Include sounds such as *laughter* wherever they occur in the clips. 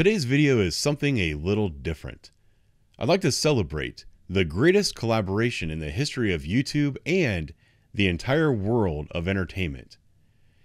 Today's video is something a little different. I'd like to celebrate the greatest collaboration in the history of YouTube and the entire world of entertainment.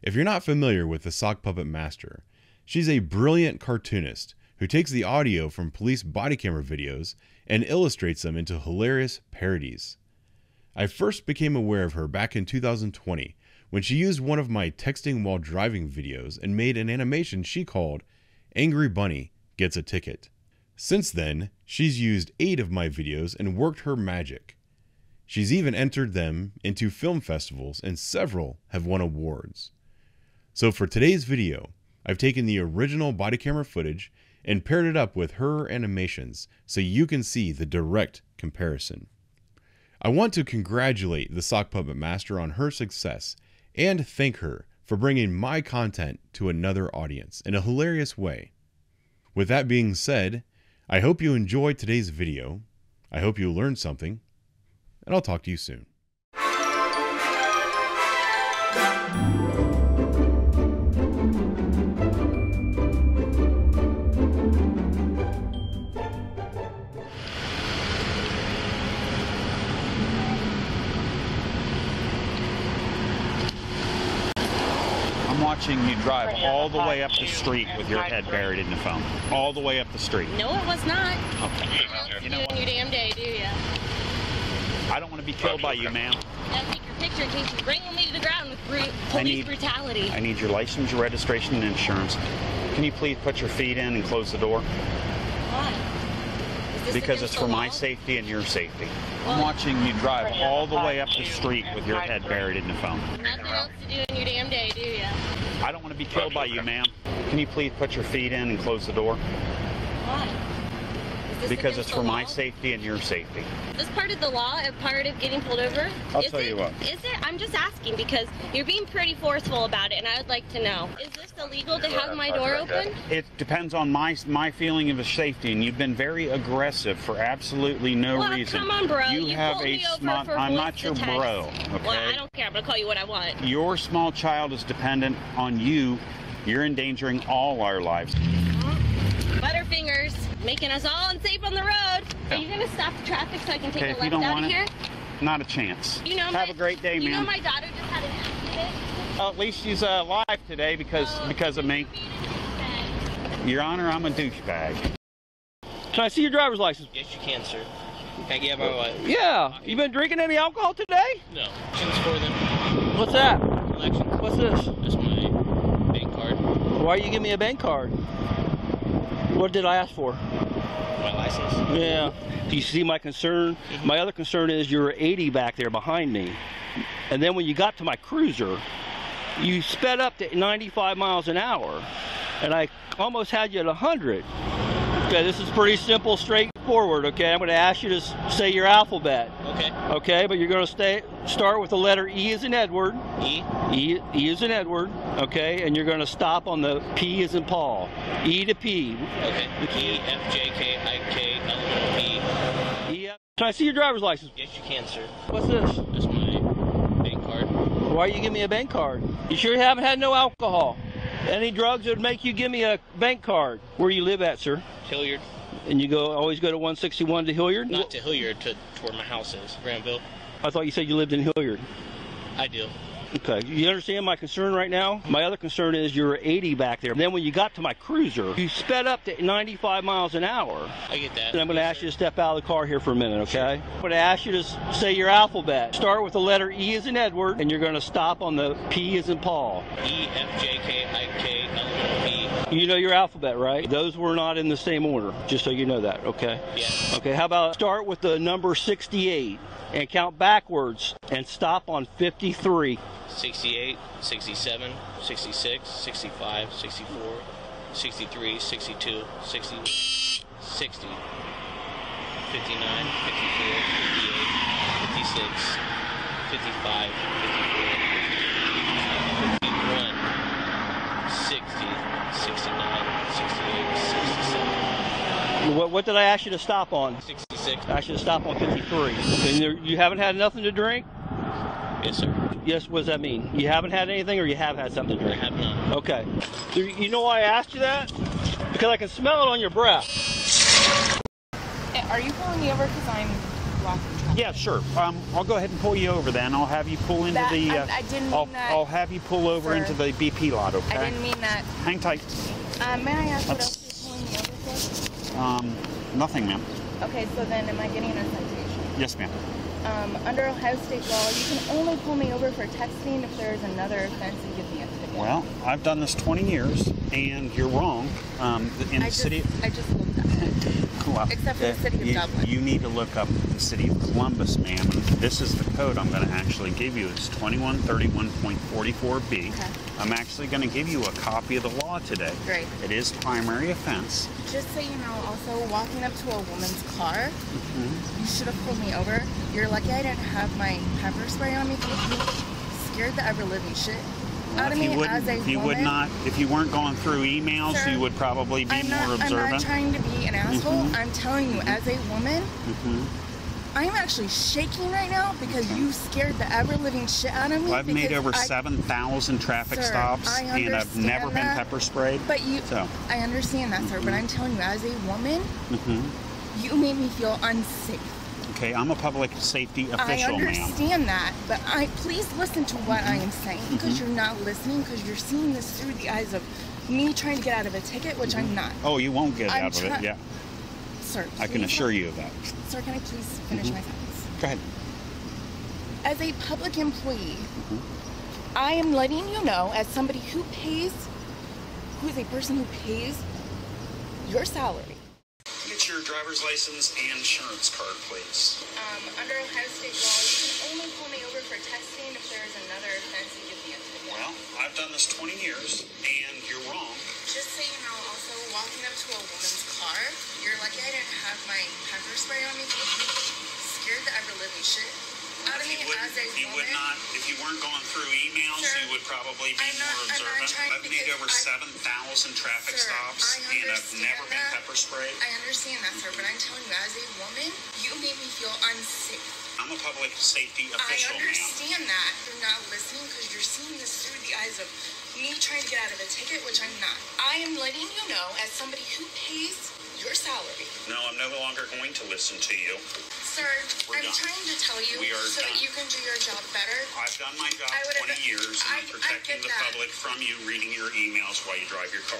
If you're not familiar with the Sock Puppet Master, she's a brilliant cartoonist who takes the audio from police body camera videos and illustrates them into hilarious parodies. I first became aware of her back in 2020 when she used one of my texting while driving videos and made an animation she called Angry Bunny Gets a Ticket. Since then, she's used eight of my videos and worked her magic. She's even entered them into film festivals and several have won awards. So for today's video, I've taken the original body camera footage and paired it up with her animations so you can see the direct comparison. I want to congratulate the Sock Puppet Master on her success and thank her for bringing my content to another audience in a hilarious way. With that being said, I hope you enjoyed today's video. I hope you learned something, and I'll talk to you soon. Watching you drive all the way up the street with your head buried in the phone. All the way up the street. No, it was not. Okay. You You know damn day, do ya? I don't want to be killed by you, ma'am. I'll take your picture in case you wrangle me to the ground with bru- I need- brutality. I need your license, your registration, and insurance. Can you please put your feet in and close the door? Why? Is this Because it's for my safety and your safety. I'm watching you drive all the way up the street with your head buried in the phone. Nothing else to do in your damn day, do ya? I don't want to be killed by you, ma'am. Can you please put your feet in and close the door? Why? Because it's for my law? safety and your safety. Is this part of the law, a part of getting pulled over? I'll Is tell it? you what. Is it? I'm just asking because you're being pretty forceful about it, and I would like to know. Is this illegal to have my door open? It depends on my my feeling of safety, and you've been very aggressive for absolutely no well, reason. come on, bro. You, You have a me over smart. for I'm not your text. bro. Okay. Well, I don't care. I'm gonna call you what I want. Your small child is dependent on you. You're endangering all our lives. Butterfingers, making us all unsafe on the road. Are you gonna stop the traffic so I can take Okay, a if you left don't out want of it, here? Not a chance. You know, have my, a great day, man. You know my daughter just had an accident. Oh, at least she's uh, alive today because Oh, because of me. Your Honor, I'm a douchebag. Can I see your driver's license? Yes, you can, sir. Can I get my what? Yeah. You been drinking any alcohol today? No. Elections for them. What's that? Elections. What's this? That's my bank card. Why are you give me a bank card? What did I ask for? My license. Yeah. Do you see my concern? Mm-hmm. My other concern is you're 80 back there behind me. And then when you got to my cruiser, you sped up to 95 miles an hour. And I almost had you at 100. Okay, this is pretty simple, straightforward, okay? I'm going to ask you to say your alphabet. Okay. Okay, but you're going to stay start with the letter E as in Edward. E. E, e as in Edward, okay, and you're going to stop on the P as in Paul. E to P. Okay. E F J K I K L P. E, can I see your driver's license? Yes, you can, sir. What's this? That's my bank card. Why are you give me a bank card? You sure you haven't had no alcohol? Any drugs that would make you give me a bank card? Where you live at, sir? Hilliard. And you go always go to 161 to Hilliard? Not to Hilliard, to, to where my house is, Granville. I thought you said you lived in Hilliard. I do. Okay, you understand my concern right now? My other concern is you're 80 back there. Then when you got to my cruiser, you sped up to 95 miles an hour. I get that. And I'm going to ask you to step out of the car here for a minute, okay? I'm going to ask you to say your alphabet. Start with the letter E as in Edward, and you're going to stop on the P as in Paul. E F J K I K L N You know your alphabet, right? Those were not in the same order, just so you know that, okay? Yeah. Okay, how about start with the number 68 and count backwards and stop on 53. 68, 67, 66, 65, 64, 63, 62, 60, 60, 59, 54, 58, 56, 55, 54, 51, 60, 69, 68, 67, What, what did I ask you to stop on? 66. I asked you to stop on 53. And there, you haven't had nothing to drink? Yes, sir. Yes, what does that mean? You haven't had anything or you have had something to I have not. Okay. So you know why I asked you that? Because I can smell it on your breath. Are you pulling me over because I'm blocking traffic? Yeah, sure. Um, I'll go ahead and pull you over then. I'll have you pull into That- the. I- Uh, I didn't I'll, mean that, I'll have you pull over into the BP lot, okay? I didn't mean that. Hang tight. Um, may I ask what That's- else you're pulling me over for? Um, nothing, ma'am. Okay, so then am I getting a citation? Yes, ma'am. Um, under Ohio State law, you can only pull me over for texting if there is another offense and give me a ticket. Well, I've done this 20 years, and you're wrong. Um, in I the just, city. I just looked it. *laughs* Well, Except for the uh, city of you, Dublin. You need to look up the city of Columbus, ma'am. This is the code I'm going to actually give you. It's 2131.44b. Okay. I'm actually going to give you a copy of the law today. Great. It is primary offense. Just so you know, also walking up to a woman's car, you should have pulled me over. You're lucky I didn't have my pepper spray on me you scared the ever living shit out of me as a if you woman. would not, if you weren't going through emails, Sir, you would probably be I'm more not, I'm not trying to be an asshole. Mhm. I'm telling you, as a woman, Mhm. I'm actually shaking right now because you scared the ever living shit out of me. Well, I've made over 7,000 traffic Sir, stops, and I've never been pepper sprayed. But you, So, I understand that, sir. But I'm telling you, as a woman, mhm. you made me feel unsafe. Okay, I'm a public safety official, ma'am. I understand that, but I please listen to what I am saying because Mm-hmm. you're not listening because you're seeing this through the eyes of me trying to get out of a ticket, which I'm not, Oh, you won't get I'm out of it, yeah. sir. I can assure you of that. Sir, can I please finish Mhm. my sentence? Go ahead. As a public employee, Mm-hmm. I am letting you know, as somebody who pays, who is a person who pays your salary. Get your driver's license and insurance card, please. Um, under Ohio State law, you can only pull me over for texting if there is another offense and give me a ticket. Well, I've done this 20 years, and you're wrong. Just so you know, also walking up to a woman's car, you're lucky I didn't have my pepper spray on me because you scared the ever living shit out of If me you, would, woman. would not, if you weren't going through emails, Sir, you would probably be not- more observant. I've made over 7,000 traffic Sir, stops, I and I've never been pepper sprayed. I understand that, sir, but I'm telling you, as a woman, you made me feel unsafe. I'm a public safety I official, ma'am. understand that you're not listening because you're seeing this through the eyes of me trying to get out of a ticket, which I'm not. I am letting you know, as somebody who pays your salary. No, I'm no longer going to listen to you. Sir, We're I'm done. trying to tell you We are so done. that you can do your job better. I've done my job I would've 20 been- years, and I- I'm protecting get the that. public from you reading your emails while you drive your car.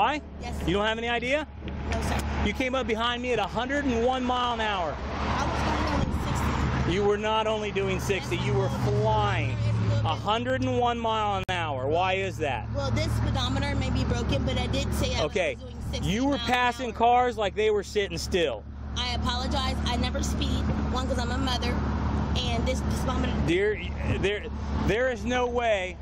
Why? Yes. You don't have any idea? No, sir. You came up behind me at 101 mile an hour. I was going only 60. You were not only doing 60, you were flying 101 mile an hour. Why is that? Well, this speedometer may be broken, but I did say I Okay. was doing 60 You were passing cars like they were sitting still. I apologize. I never speed. One, because I'm a mother, and this speedometer. Dear, there, there is no way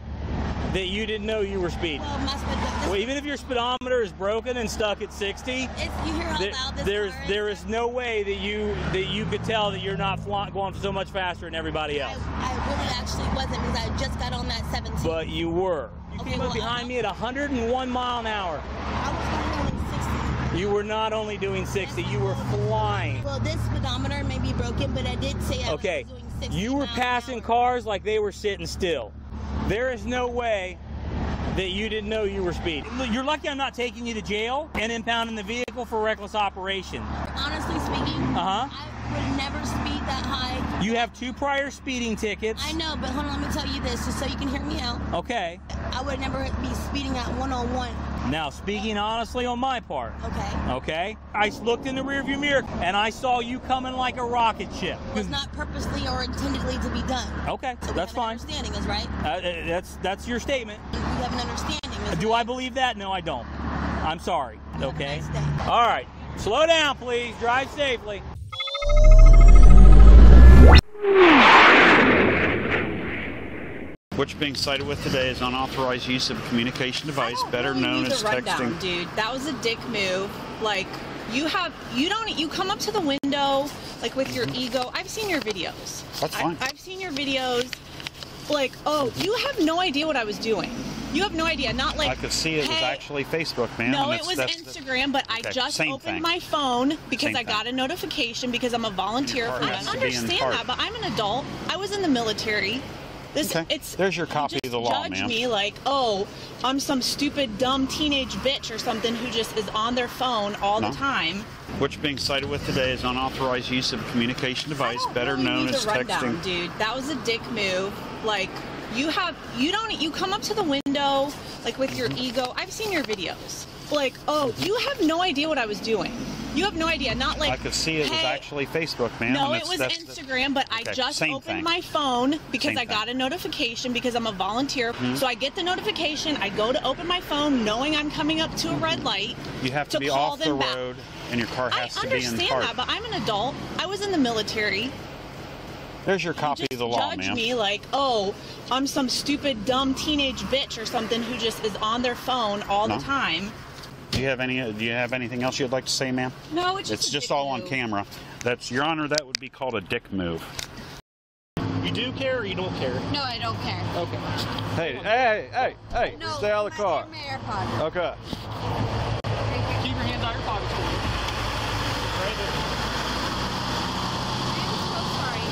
that you didn't know you were speeding. Well, my speedometer. Well, even if your speedometer is broken and stuck at 60, It's, you hear how there, this there's car, there is no way that you that you could tell that you're not fly, going so much faster than everybody else. I really actually wasn't because I just got on that 17. But you were. You Okay, came up behind I- me at 101 mile an hour. I was going only 60. You were not only doing 60, you were flying. Well, this speedometer may be broken, but I did say I Okay, was doing 60 you were passing cars like they were sitting still. There is no way that you didn't know you were speeding. You're lucky I'm not taking you to jail and impounding the vehicle for reckless operation. Honestly speaking, Uh-huh. I would never speed that high. You have two prior speeding tickets. I know, but hold on, let me tell you this, just so you can hear me out. Okay. I would never be speeding at 101. Now, speaking honestly on my part, Okay. okay? I looked in the rearview mirror and I saw you coming like a rocket ship. It was not purposely or intendedly to be done. Okay, So that's fine. Understanding is right. Uh, uh, that's that's your statement. We have an understanding. Do right. I believe that? No, I don't. I'm sorry. Okay. nice. All right. Slow down, please. Drive safely. You're being cited with today is unauthorized use of a communication device, better really known as rundown, texting. dude. That was a dick move. Like, you have you don't you come up to the window like with your ego. I've seen your videos. Mm-hmm. That's fine. I, I've seen your videos. Like, oh, you have no idea what I was doing. You have no idea. Not like I could see it was actually Facebook, man. no, it was the- Instagram, but I Okay, just opened thing. my phone because Same I got a notification because I'm a volunteer. I has to be in understand that, but I'm an adult. I was in the military. This Okay. it's There's your you copy of the law, judge ma'am. me like, oh, I'm some stupid dumb teenage bitch or something who just is on their phone all No. the time. What you're being cited with today is unauthorized use of a communication device, better really known as rundown, texting. dude. That was a dick move. Like you have you don't you come up to the window like with your Mm-hmm. ego. I've seen your videos. Like, oh, you have no idea what I was doing. You have no idea. Not like I could see it was actually Facebook, man. No, it was Instagram, but I just opened thing. my phone because Same I got thing. a notification because I'm a volunteer. Mhm. So I get the notification, I go to open my phone knowing I'm coming up to a red light. You have to, to be call off the them back. road, and your car I has to be in understand park. that, but I'm an adult. I was in the military. There's your copy of the law, judge me like, oh, I'm some stupid dumb teenage bitch or something who just is on their phone all No. the time. Do you have any? Do you have anything else you'd like to say, ma'am? No, it's just It's a just dick all on camera. That's Your Honor. That would be called a dick move. You do care or you don't care? No, I don't care. Okay. Hey, hey, hey, hey, No, stay out of the my- car. my AirPods. Okay. Keep your hands out your pockets. Right there. I'm so sorry.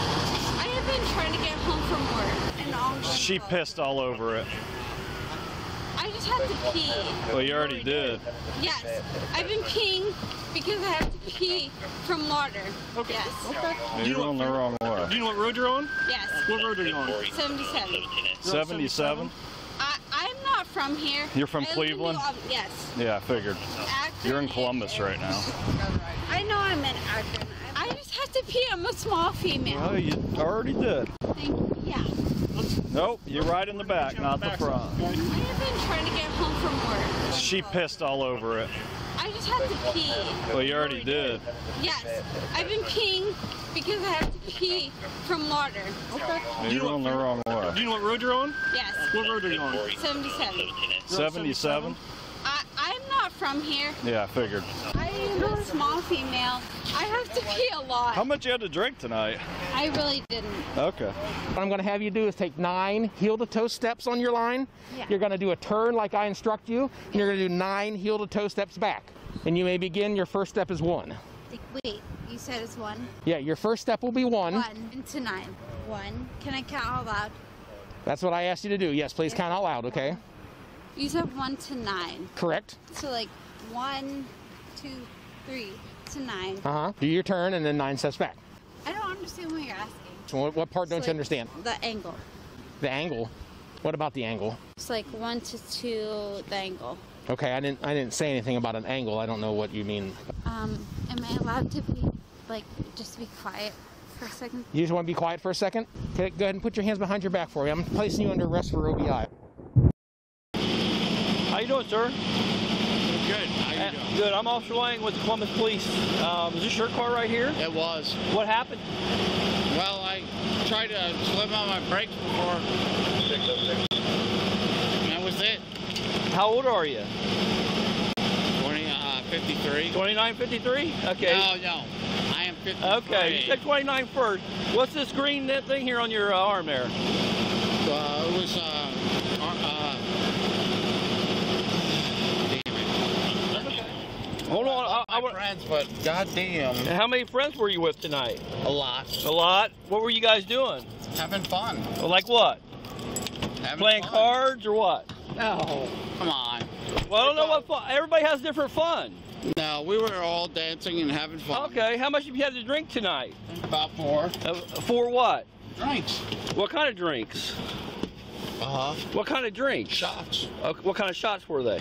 I have been trying to get home from work and all. She pissed all over it. I just have to pee. Well, you already did. Yes, I've been peeing because I have to pee from water. Okay. Yes. Okay. You're on the wrong Do you know what road you're on? Yes. What road are you on? 77. 77? I, I'm not from here. You're from I Cleveland? New Al- yes. Yeah, I figured. Akron You're in and- Columbus right now. I know I'm in Akron. I just have to pee. I'm a small female. Well, you already did. Thank Yeah. Nope, you're right in the back, not the front. I have been trying to get home from work. She pissed all over it. I just have to pee. Well, you already did. Yes, I've been peeing because I have to pee from water. Okay. You're on the wrong Do you know what road you're on? Yes. What road are you on? 77. 77? I, I'm not from here. Yeah, I figured. I am a small female. I have to pee a lot. How much you had to drink tonight? I really didn't. Okay. What I'm going to have you do is take nine heel to toe steps on your line. Yeah. You're going to do a turn like I instruct you, and you're going to do nine heel to toe steps back. And you may begin. Your first step is one. Wait, you said it's one? Yeah, your first step will be one. One into nine. One. Can I count out loud? That's what I asked you to do. Yes, please count out loud, okay? You said one to nine. Correct. So like one, two, three to nine. Uh huh. Do your turn and then nine steps back. I don't understand what you're asking. So what, what part don't It's you understand? The angle. The angle. What about the angle? It's like one to two, the angle. Okay, I didn't I didn't say anything about an angle. I don't know what you mean. Um, am I allowed to be like just be quiet for a second? You just want to be quiet for a second? Okay, go ahead and put your hands behind your back for me. I'm placing you under arrest for OVI. How you doing, sir? Good. Uh? Good. I'm Officer Lang with the Columbus Police. Um, is this your car right here? It was. What happened? Well, I tried to slam on my brakes before. And that was it. How old are you? 20, uh, 53. 2953? Okay. No, no. I am 53. Okay, you said 29 first. What's this green net thing here on your uh, arm there? Uh, it was, uh, uh, Hold on. I, I, friends, but goddamn, how many friends were you with tonight? a lot. A lot. What were you guys doing? Having fun. Like what? Having Playing fun. cards or what? No. Come on. Well, I don't know what fun. Everybody has different fun. No, we were all dancing and having fun. Okay, how much have you had to drink tonight? About four. Uh, for what? Drinks. What kind of drinks? Uh huh. What kind of drinks? Shots. Uh, what kind of shots were they?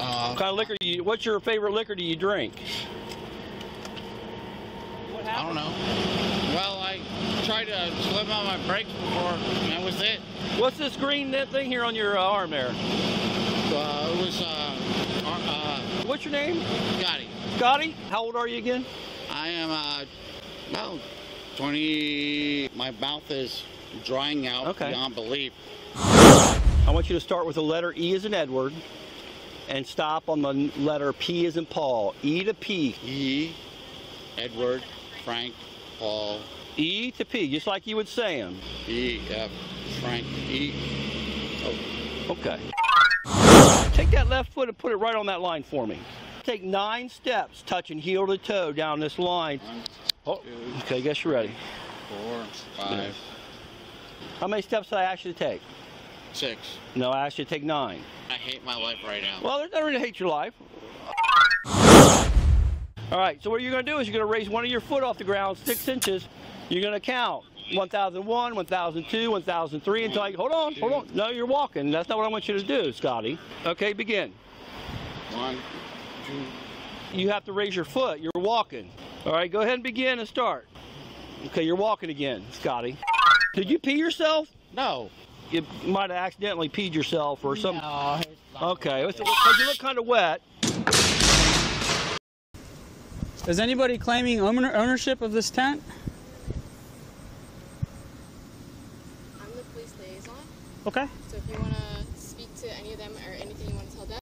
Uh, What kind of liquor? Do you, what's your favorite liquor? Do you drink? I don't know. Well, I tried to slam on my brakes before, and that was it. What's this green net thing here on your uh, arm there? Uh, it was, uh, uh, What's your name? Scotty. Scotty. How old are you again? I am, uh, well, 20. My mouth is drying out Okay. beyond belief. I want you to start with the letter E as in Edward. And stop on the letter P as in Paul. E to P. E, Edward, Frank, Paul. E to P, just like you would say them. E, F, Frank, E. Oh. Okay. Take that left foot and put it right on that line for me. Take nine steps, touching heel to toe down this line. Oh, okay, guess you're ready. Four, five, How many steps did I ask you to take? Six. No, I asked you to take nine. I hate my life right now. Well, there's never to hate your life. All right, so what you're going to do is you're going to raise one of your foot off the ground six inches. You're going to count 1001, 1002, 1003 until I. Hold on, hold on. No, you're walking. That's not what I want you to do, Scotty. Okay, begin. One, two. You have to raise your foot. You're walking. All right, go ahead and begin and start. Okay, you're walking again, Scotty. Did you pee yourself? No. You might have accidentally peed yourself or something. No. Okay, because you look kind of wet. Is anybody claiming ownership of this tent? I'm the police liaison. Okay. So if you want to speak to any of them or anything you want to tell them,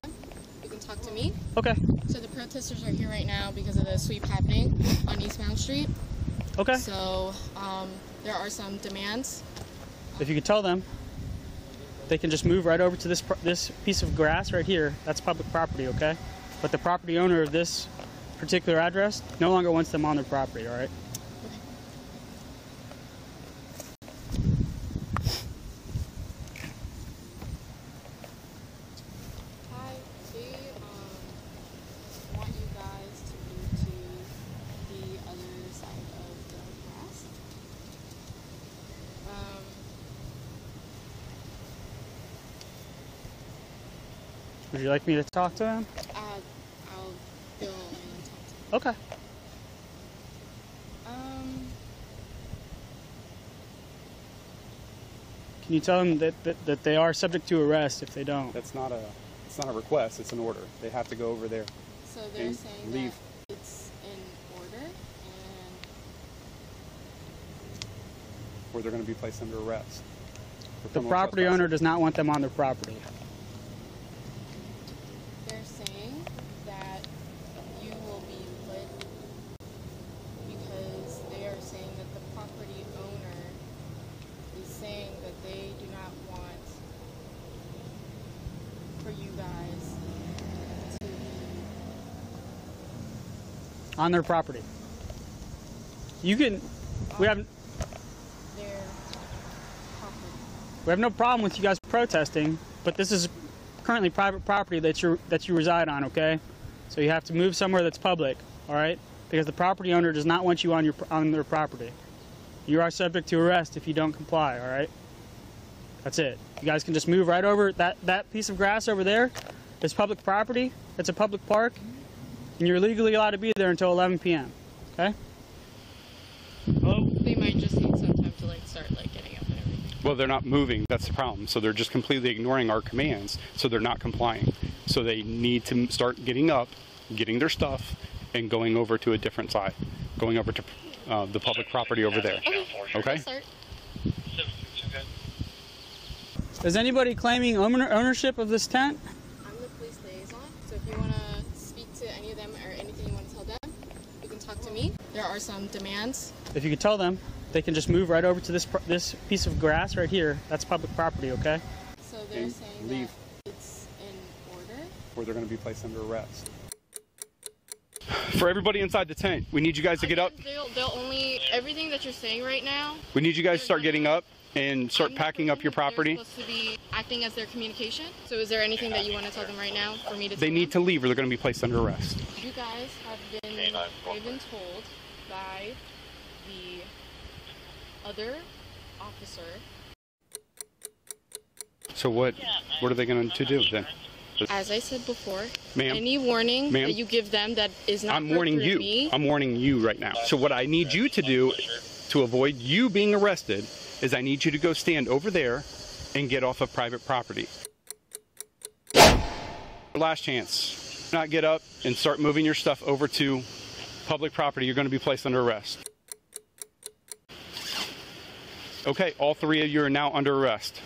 you can talk to me. Okay. So the protesters are here right now because of the sweep happening on Eastbound Street. Okay. So um, there are some demands. If you could tell them, they can just move right over to this this piece of grass right here. That's public property, okay? But the property owner of this particular address no longer wants them on their property, all right? Hi, they um, want you guys to move to the other side of the grass. Um, Would you like me to talk to them? uh, I'll go and talk to Okay. Um, Can you tell them that, that, that they are subject to arrest if they don't? That's not a, it's not a request, it's an order. They have to go over there. so they're and saying leave. that it's in order and Or they're gonna be placed under arrest. The property trespass. owner does not want them on their property. they're saying that you will be lit because they are saying that the property owner is saying that they do not want for you guys to be On their property. You can, we have, we have no problem with you guys protesting, but this is currently private property that you that you reside on, okay? So you have to move somewhere that's public, all right? Because the property owner does not want you on your on their property. You are subject to arrest if you don't comply, all right? That's it. You guys can just move right over that that piece of grass over there. It's public property. It's a public park, and you're legally allowed to be there until 11 p.m. Okay? They might just need some time to like start like getting up and everything. Well, they're not moving, that's the problem. So they're just completely ignoring our commands, so they're not complying. So they need to start getting up, getting their stuff, and going over to a different side, going over to uh, the public property over there. Okay? Start. Is anybody claiming ownership of this tent? I'm the police liaison. So if you want to speak to any of them or anything you want to tell them, you can talk to me. There are some demands. If you could tell them, they can just move right over to this this piece of grass right here. That's public property, okay? So they're And saying leave. that it's in order. Or they're gonna be placed under arrest. For everybody inside the tent, we need you guys to get up. They'll, they'll only everything that you're saying right now. We need you guys to start getting up and start packing up your property. They're supposed to be acting as their communication. So is there anything that you want to tell them right now for me to? They tell need to leave or they're gonna be placed under arrest. You guys have been they've been told by the other officer So what, what are they going to do then? As I said before, any warning that you give them that is not I'm warning you. Me, I'm warning you right now. So what I need you to do to avoid you being arrested is I need you to go stand over there and get off of private property. Last chance. Not get up and start moving your stuff over to public property. You're going to be placed under arrest. Okay, all three of you are now under arrest.